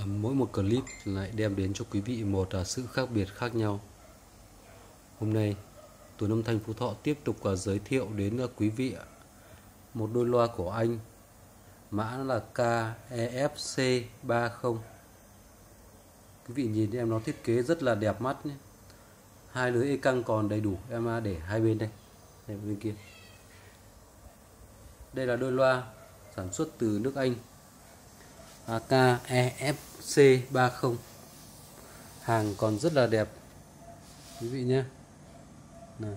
Ờ, mỗi một clip lại đem đến cho quý vị một à, sự khác biệt khác nhau. Hôm nay, Tuấn Âm Thanh Phú Thọ tiếp tục à, giới thiệu đến à, quý vị một đôi loa của anh mã là KEFC30. Quý vị nhìn em nó thiết kế rất là đẹp mắt nhé. Hai lưới e căng còn đầy đủ, em để hai bên đây, đây bên kia. Đây là đôi loa sản xuất từ nước Anh KEFC30 hàng còn rất là đẹp. Quý vị nhé. Này.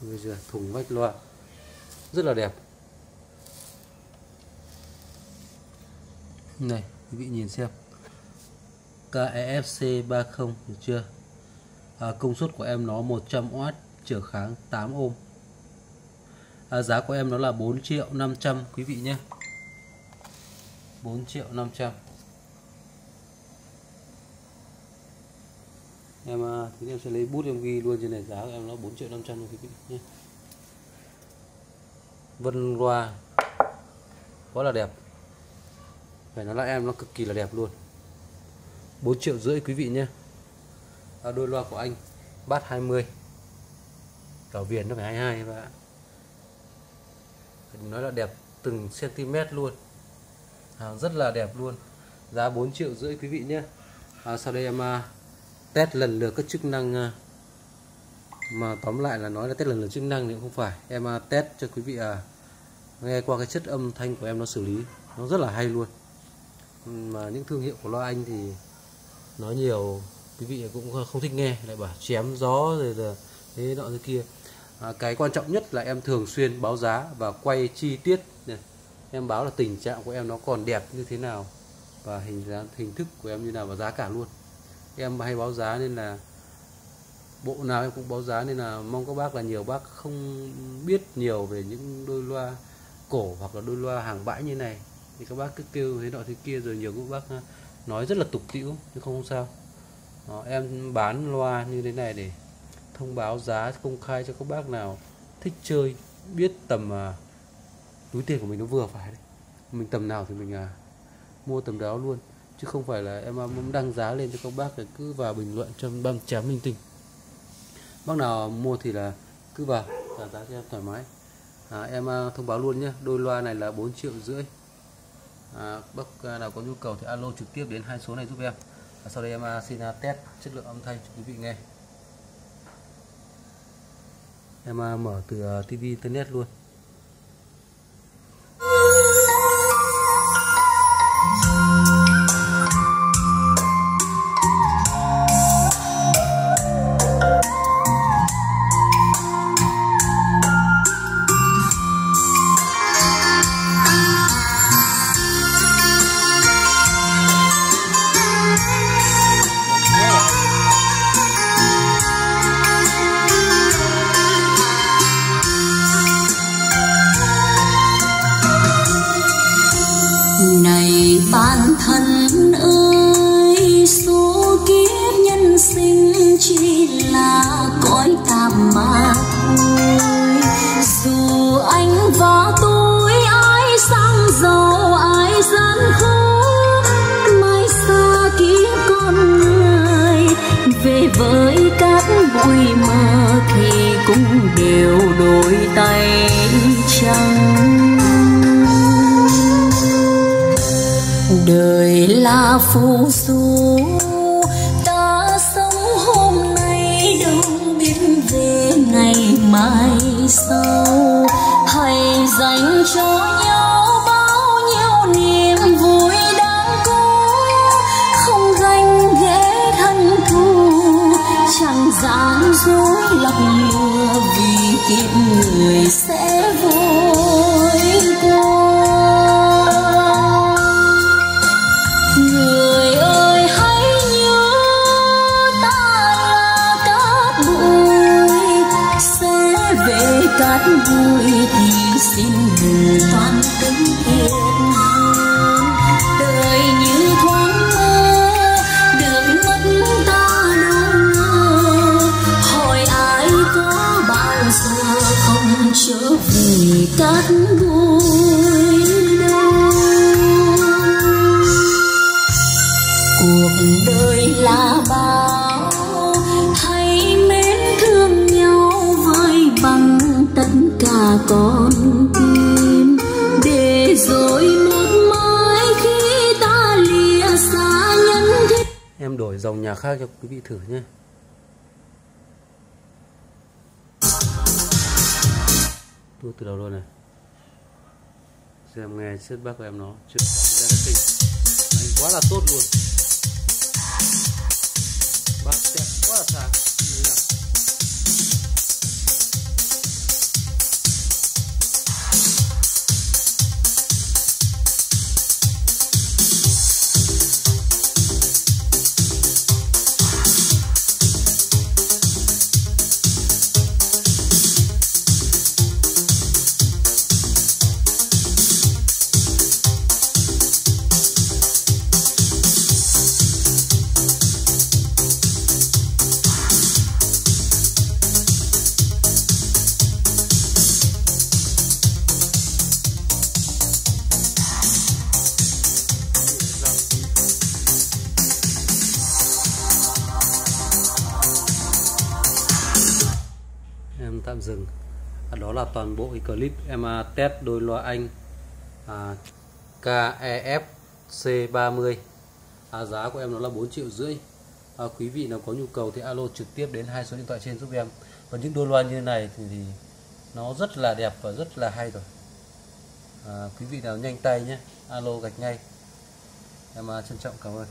bây giờ thùng vách loa. Rất là đẹp. Này quý vị nhìn xem. KEFC 30 được chưa? À, công suất của em nó 100W trở kháng 8 ohm à, giá của em nó là 4 triệu 500 quý vị nhé. 4 triệu 500 em à, thì em sẽ lấy bút em ghi luôn trên này giá của em nó 4 triệu 500 quý vị nhé. Vân loa. Quá là đẹp. Phải nói là em nó cực kỳ là đẹp luôn. 4 triệu rưỡi quý vị nhé. À, đôi loa của anh bát 20 cả viền nó phải 22 và nói là đẹp từng cm luôn. Hàng rất là đẹp luôn. Giá 4 triệu rưỡi quý vị nhé. À, sau đây em à, test lần lượt các chức năng à, mà tóm lại là nói là test lần lượt chức năng thì không phải. Em à, test cho quý vị à, nghe qua cái chất âm thanh của em nó xử lý. Nó rất là hay luôn. Mà những thương hiệu của loa anh thì nói nhiều quý vị cũng không thích nghe. Lại bảo chém gió rồi là thế nọ thế kia à, cái quan trọng nhất là em thường xuyên báo giá và quay chi tiết này. em báo là tình trạng của em nó còn đẹp như thế nào và hình dáng hình thức của em như nào và giá cả luôn. Em hay báo giá nên là bộ nào em cũng báo giá nên là mong các bác là nhiều bác không biết nhiều về những đôi loa cổ hoặc là đôi loa hàng bãi như này. Thì các bác cứ kêu thế nọ thế kia rồi nhiều các bác à, nói rất là tục tĩu chứ không sao. Đó, em bán loa như thế này để thông báo giá công khai cho các bác nào thích chơi biết tầm à, túi tiền của mình nó vừa phải đấy. Mình tầm nào thì mình à, mua tầm đó luôn. Chứ không phải là em à, muốn đăng giá lên cho các bác thì cứ vào bình luận cho băm chém linh tinh. Bác nào mua thì là cứ vào trả giá cho em thoải mái. À, em à, thông báo luôn nhé đôi loa này là 4 triệu rưỡi. À, bác à, nào có nhu cầu thì alo trực tiếp đến hai số này giúp em. À, sau đây em xin test chất lượng âm thanh cho quý vị nghe em à, mở từ à, tivi TV internet luôn. Bản thân ơi số kiếp nhân sinh chỉ là cõi tạm mà thôi đời là phù du ta sống hôm nay đâu biết về ngày mai sau. Hãy dành cho về vui thì xin đừng toan tính thiệt đời như thoáng mơ, được mất ta đâu ngờ. Hỏi ai có bao giờ không trở về cát bụi mà còn quên để rồi một mai khi ta lìa xa nhân thế. Em đổi dòng nhạc khác cho quý vị thử nhé. Tua từ đầu luôn này. Xem nghe chất bác của em nó chuyện ra cái tình Đấy, quá là tốt luôn. Bác đẹp quá là sáng. Tạm dừng. À, đó là toàn bộ cái clip em à, test đôi loa anh à, KEF C30 à, giá của em nó là 4 triệu rưỡi. À, quý vị nào có nhu cầu thì alo trực tiếp đến hai số điện thoại trên giúp em. Và những đôi loa như thế này thì, thì nó rất là đẹp và rất là hay rồi. À, quý vị nào nhanh tay nhé alo gạch ngay. Em à, trân trọng cảm ơn.